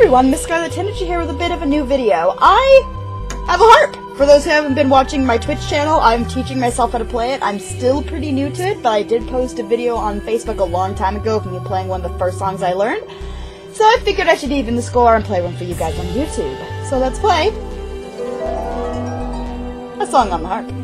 everyone, Miss Scarlet Tanager here with a bit of a new video. I have a harp! For those who haven't been watching my Twitch channel, I'm teaching myself how to play it. I'm still pretty new to it, but I did post a video on Facebook a long time ago of me playing one of the first songs I learned. So I figured I should even the score and play one for you guys on YouTube. So let's play a song on the harp.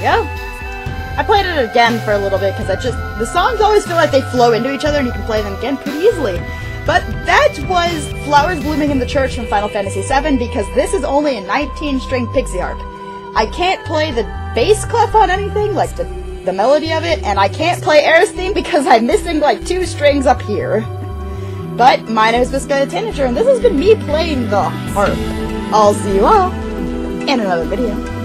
We go. I played it again for a little bit because I just the songs always feel like they flow into each other and you can play them again pretty easily. But that was Flowers Blooming in the Church from Final Fantasy VII because this is only a 19 string pixie harp. I can't play the bass clef on anything, like the, the melody of it, and I can't play Aerith's theme because I'm missing like two strings up here. But my name is Miss Scarlet Tanager and this has been me playing the harp. I'll see you all in another video.